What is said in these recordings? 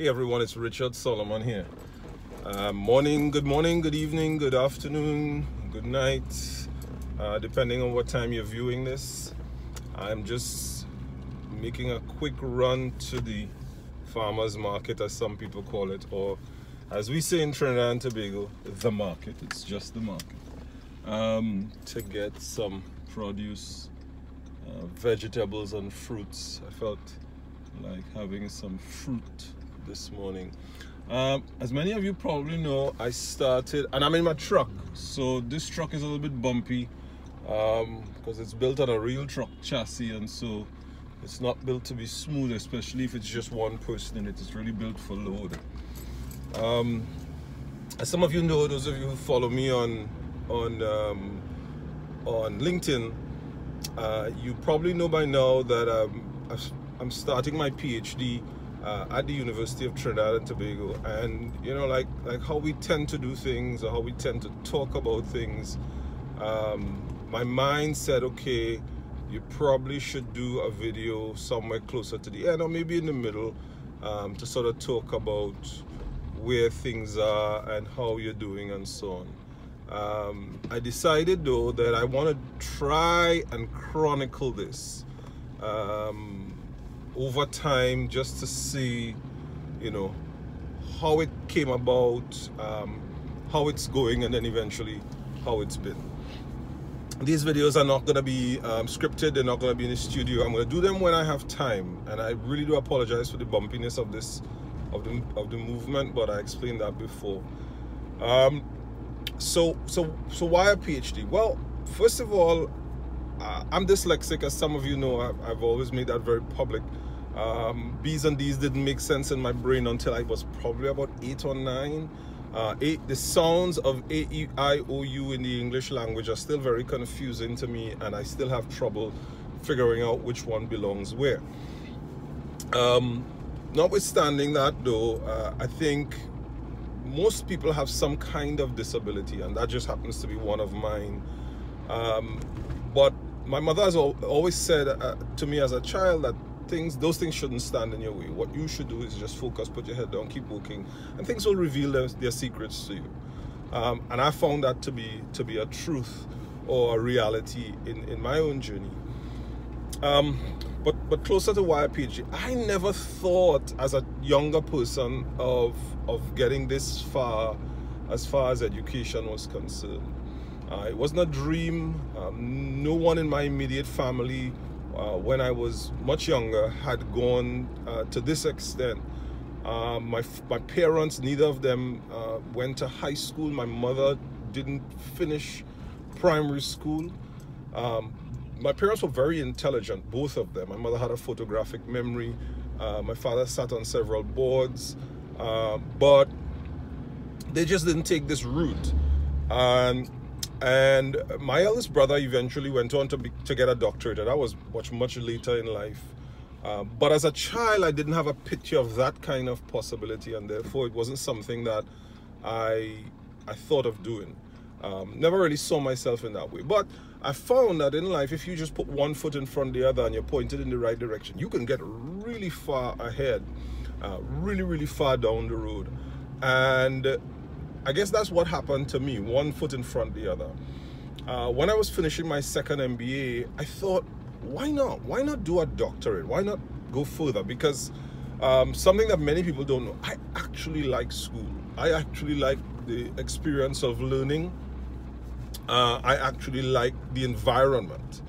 Hey everyone, it's Richard Solomon here. Uh, morning, good morning, good evening, good afternoon, good night, uh, depending on what time you're viewing this. I'm just making a quick run to the farmer's market, as some people call it, or as we say in Trinidad and Tobago, the market. It's just the market. Um, to get some produce, uh, vegetables, and fruits. I felt like having some fruit this morning. Um, as many of you probably know, I started, and I'm in my truck. So this truck is a little bit bumpy because um, it's built on a real truck chassis, and so it's not built to be smooth, especially if it's just one person in it. It's really built for load. Um, as some of you know, those of you who follow me on on um, on LinkedIn, uh, you probably know by now that um, I'm starting my PhD uh, at the University of Trinidad and Tobago, and you know, like like how we tend to do things or how we tend to talk about things. Um, my mind said, okay, you probably should do a video somewhere closer to the end or maybe in the middle um, to sort of talk about where things are and how you're doing and so on. Um, I decided though that I want to try and chronicle this. Um, over time just to see, you know, how it came about, um, how it's going, and then eventually how it's been. These videos are not going to be um, scripted, they're not going to be in the studio. I'm going to do them when I have time, and I really do apologize for the bumpiness of this, of the, of the movement, but I explained that before. Um, so, so, so why a PhD? Well, first of all, uh, I'm dyslexic, as some of you know. I've, I've always made that very public. Um, B's and D's didn't make sense in my brain until I was probably about eight or nine. Uh, eight, the sounds of A, E, I, O, U in the English language are still very confusing to me, and I still have trouble figuring out which one belongs where. Um, notwithstanding that, though, uh, I think most people have some kind of disability, and that just happens to be one of mine. Um, but my mother has always said uh, to me as a child that things those things shouldn't stand in your way what you should do is just focus put your head down keep working and things will reveal their, their secrets to you um, and i found that to be to be a truth or a reality in in my own journey um, but but closer to PhD, I never thought as a younger person of of getting this far as far as education was concerned. Uh, it wasn't a dream. Um, no one in my immediate family uh, when I was much younger had gone uh, to this extent. Uh, my, my parents, neither of them uh, went to high school. My mother didn't finish primary school. Um, my parents were very intelligent, both of them. My mother had a photographic memory. Uh, my father sat on several boards, uh, but they just didn't take this route. And and my eldest brother eventually went on to, be, to get a doctorate, and that was much, much later in life. Um, but as a child, I didn't have a picture of that kind of possibility, and therefore it wasn't something that I, I thought of doing. Um, never really saw myself in that way. But I found that in life, if you just put one foot in front of the other and you're pointed in the right direction, you can get really far ahead, uh, really, really far down the road. And I guess that's what happened to me, one foot in front the other. Uh, when I was finishing my second MBA, I thought, why not? Why not do a doctorate? Why not go further? Because um, something that many people don't know, I actually like school. I actually like the experience of learning. Uh, I actually like the environment.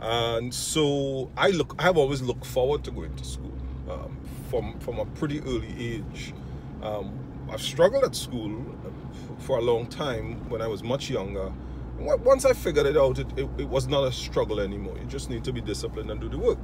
And so I look, I have always looked forward to going to school um, from, from a pretty early age. Um, I've struggled at school for a long time when I was much younger. Once I figured it out, it, it, it, was not a struggle anymore. You just need to be disciplined and do the work.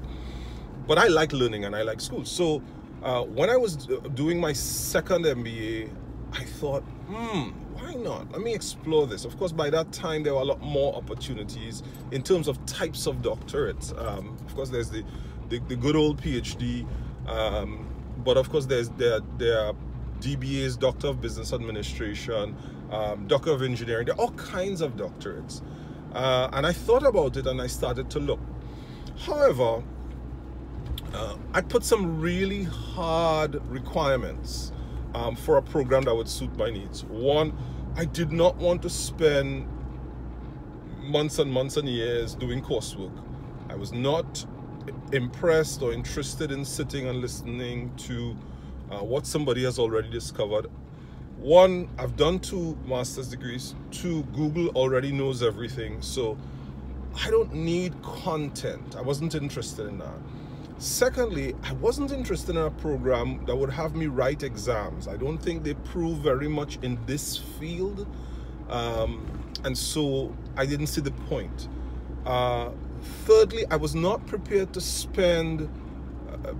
But I like learning and I like school. So uh, when I was uh, doing my second MBA, I thought, hmm, why not? Let me explore this. Of course, by that time, there were a lot more opportunities in terms of types of doctorates. Um, of course, there's the, the, the good old PhD, um, but of course, there's there, there are DBAs, Doctor of Business Administration, um, Doctor of Engineering. There are all kinds of doctorates. Uh, and I thought about it and I started to look. However, uh, I put some really hard requirements um, for a program that would suit my needs. One, I did not want to spend months and months and years doing coursework. I was not impressed or interested in sitting and listening to uh, what somebody has already discovered. One, I've done two master's degrees. Two, Google already knows everything. So I don't need content. I wasn't interested in that. Secondly, I wasn't interested in a program that would have me write exams. I don't think they prove very much in this field. Um, and so I didn't see the point. Uh, thirdly, I was not prepared to spend uh,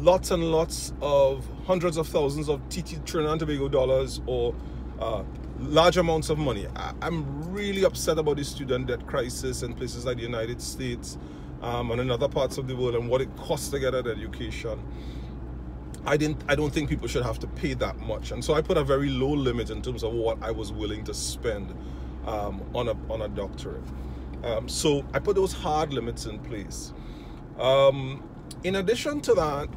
lots and lots of hundreds of thousands of TT Trinidad and Tobago dollars or uh, large amounts of money. I, am really upset about the student debt crisis in places like the United States um, and in other parts of the world and what it costs to get an education. I didn't. I don't think people should have to pay that much, and so I put a very low limit in terms of what I was willing to spend um, on a on a doctorate. Um, so I put those hard limits in place. Um, in addition to that,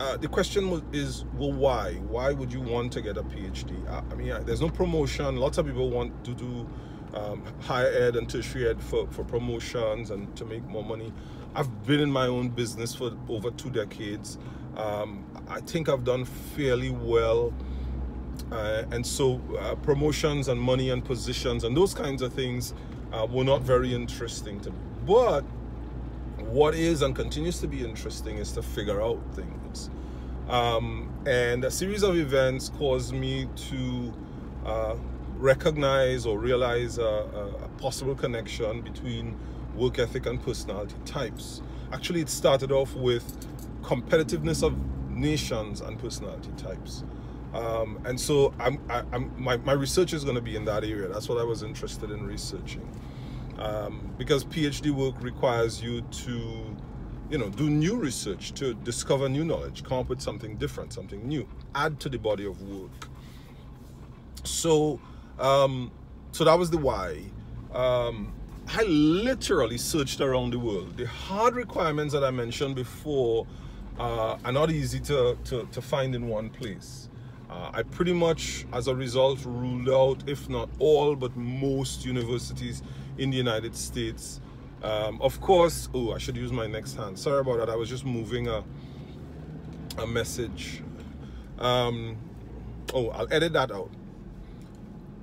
uh, the question is, well, why? Why would you want to get a PhD? I mean, there's no promotion. Lots of people want to do um, higher ed and tertiary ed for, for promotions and to make more money. I've been in my own business for over two decades. Um, I think I've done fairly well. Uh, and so uh, promotions and money and positions and those kinds of things uh, were not very interesting to me. But what is and continues to be interesting is to figure out things. Um, and a series of events caused me to uh, recognize or realize a, a, possible connection between work ethic and personality types. Actually, it started off with competitiveness of nations and personality types. Um, and so I'm, I, am my, my research is going to be in that area. That's what I was interested in researching. Um, because PhD work requires you to, you know, do new research, to discover new knowledge, come up with something different, something new, add to the body of work. So, um, so that was the why. Um, I literally searched around the world. The hard requirements that I mentioned before uh, are not easy to, to, to find in one place. Uh, I pretty much, as a result, ruled out, if not all, but most universities in the United States. Um, of course, oh, I should use my next hand. Sorry about that. I was just moving a, a message. Um, oh, I'll edit that out.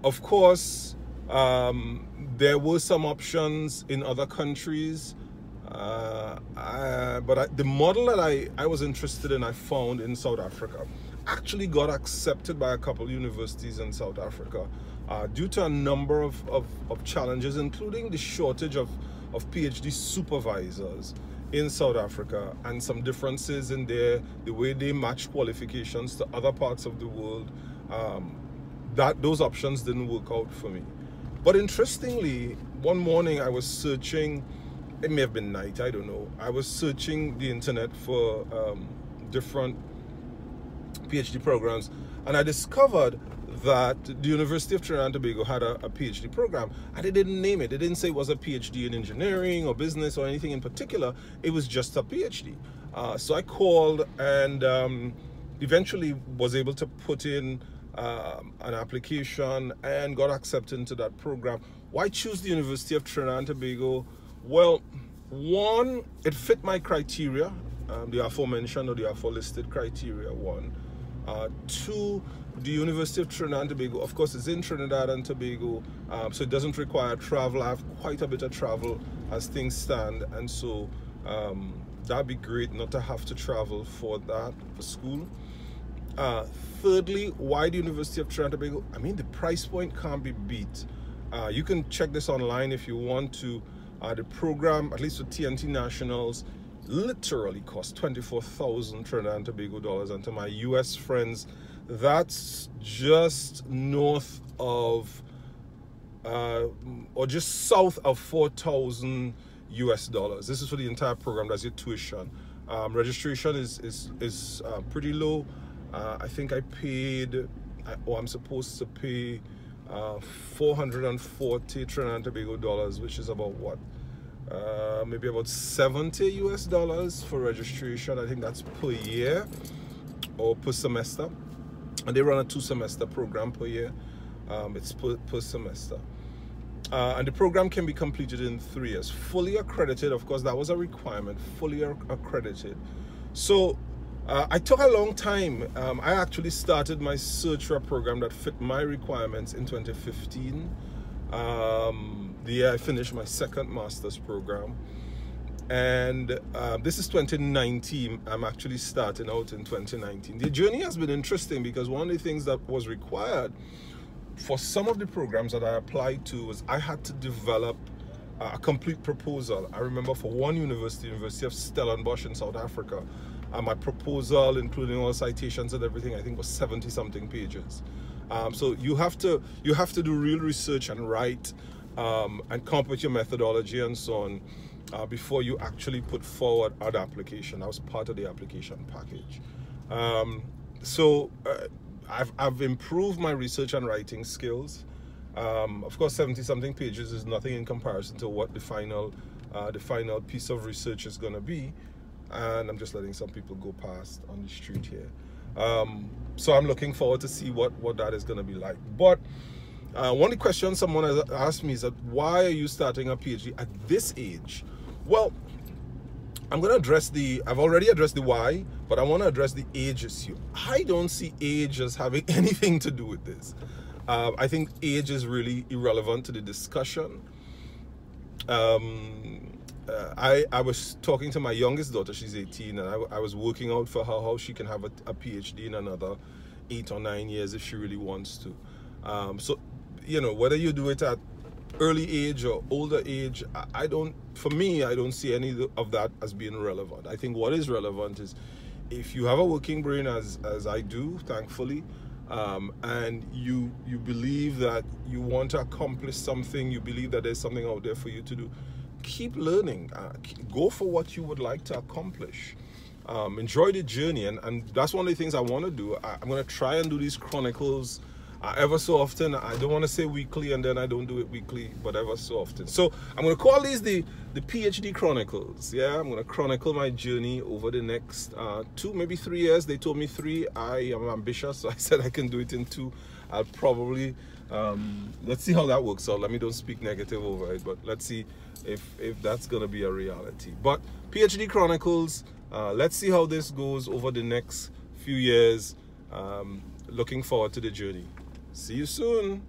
Of course, um, there were some options in other countries. Uh, I, but I, the model that I, I was interested in, I found in South Africa actually got accepted by a couple universities in South Africa uh, due to a number of, of, of, challenges, including the shortage of, of PhD supervisors in South Africa and some differences in their the way they match qualifications to other parts of the world. Um, that those options didn't work out for me. But interestingly, one morning I was searching. It may have been night. I don't know. I was searching the internet for um, different PhD programs, and I discovered that the University of Trinidad and Tobago had a, a, PhD program and they didn't name it. They didn't say it was a PhD in engineering or business or anything in particular. It was just a PhD. Uh, so I called and um, eventually was able to put in um, an application and got accepted into that program. Why choose the University of Trinidad and Tobago? Well, one, it fit my criteria, um, the aforementioned or the aforelisted criteria, one. Uh, two, the University of Trinidad and Tobago, of course, is in Trinidad and Tobago, um, so it doesn't require travel. I have quite a bit of travel as things stand, and so um, that'd be great not to have to travel for that for school. Uh, thirdly, why the University of Trinidad and Tobago? I mean, the price point can't be beat. Uh, you can check this online if you want to. Uh, the program, at least for TNT Nationals, literally cost 24,000 Trinidad and Tobago dollars. And to my US friends, that's just north of, uh, or just south of 4,000 US dollars. This is for the entire program. That's your tuition. Um, registration is is is uh, pretty low. Uh, I think I paid, or I'm supposed to pay, uh, 440 Trinidad and Tobago dollars, which is about what uh, maybe about 70 US dollars for registration. I think that's per year or per semester. And they run a two semester program per year. Um, it's per, per semester. Uh, and the program can be completed in three years. Fully accredited, of course, that was a requirement, fully accredited. So uh, I took a long time. Um, I actually started my search program that fit my requirements in 2015. Um, the year I finished my second master's program. And uh, this is 2019. I'm actually starting out in 2019. The journey has been interesting because one of the things that was required for some of the programs that I applied to was I had to develop a complete proposal. I remember for one university, University of Stellenbosch in South Africa, uh, my proposal, including all citations and everything, I think was 70 something pages. Um, so you have to you have to do real research and write um, and come up with your methodology and so on uh, before you actually put forward an application. That was part of the application package. Um, so uh, I've, I've improved my research and writing skills. Um, of course, 70 something pages is nothing in comparison to what the final, uh, the final piece of research is going to be. And I'm just letting some people go past on the street here. Um, so I'm looking forward to see what, what that is going to be like. But uh, one of the questions someone has asked me is that why are you starting a PhD at this age? Well, I'm going to address the, I've already addressed the why, but I want to address the age issue. I don't see age as having anything to do with this. Uh, I think age is really irrelevant to the discussion. Um, uh, I, I was talking to my youngest daughter, she's 18, and I, I was working out for her how she can have a, a, PhD in another eight or nine years if she really wants to. Um, so, you know, whether you do it at early age or older age, I don't, for me, I don't see any of that as being relevant. I think what is relevant is if you have a working brain as, as I do, thankfully, um, and you you believe that you want to accomplish something, you believe that there's something out there for you to do, keep learning. Uh, go for what you would like to accomplish. Um, enjoy the journey, and, and that's one of the things I want to do. I, I'm going to try and do these chronicles uh, ever so often. I don't want to say weekly and then I don't do it weekly, but ever so often. So I'm going to call these the, the PhD Chronicles. Yeah, I'm going to chronicle my journey over the next uh, two, maybe three years. They told me three. I am ambitious, so I said I can do it in two. I'll probably, um, let's see how that works out. Let me don't speak negative over it, but let's see if, if that's going to be a reality. But PhD Chronicles, uh, let's see how this goes over the next few years. Um, looking forward to the journey. See you soon.